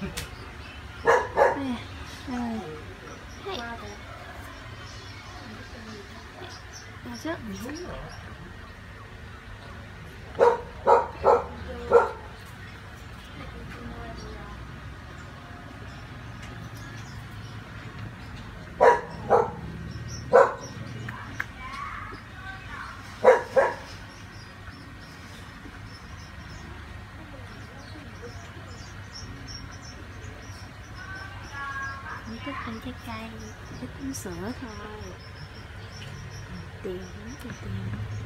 Hey. rồi. Hey. Ngồi trước. Không thích ăn trái cây, thích uống sữa thôi. Tiền, tiền, tiền.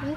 嗯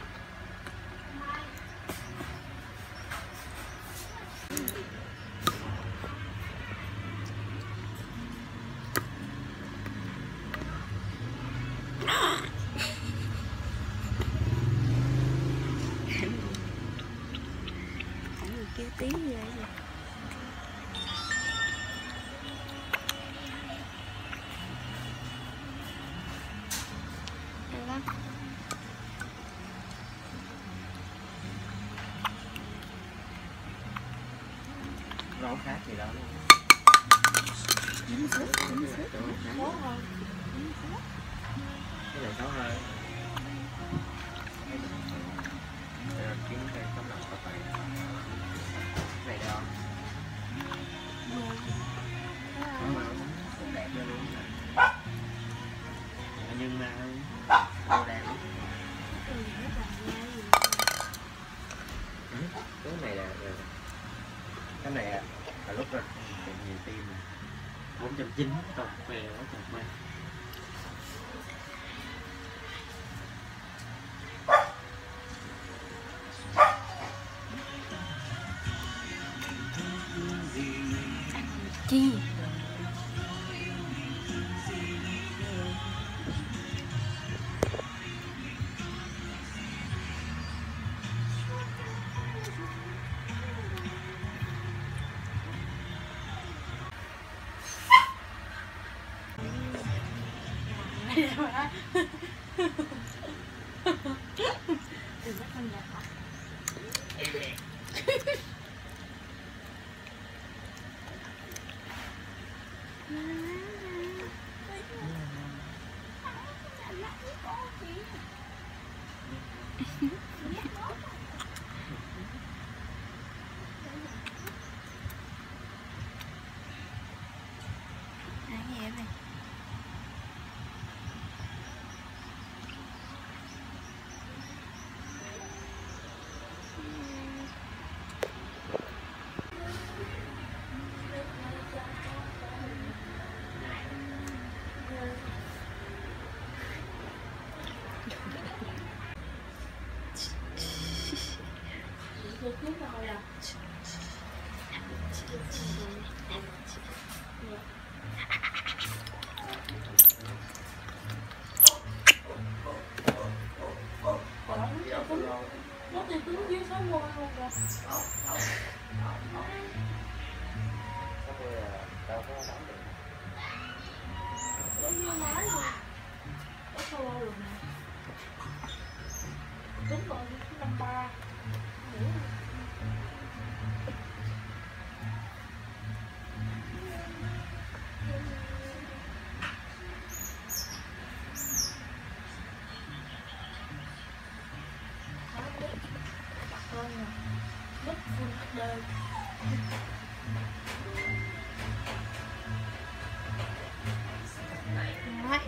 nấu khác gì đó luôn Dính sữa, dính sữa. cái này xấu hơi cái này là, là lúc rồi nhiều tim bốn trăm chín tổng về nó tổng về Chi? ไม่ใช่ไหมถึงไม่คนเดียวค่ะ Nó thì cứ dưới sáu mươi luôn rồi. Tới là đâu có đóng được như rồi. Đấy.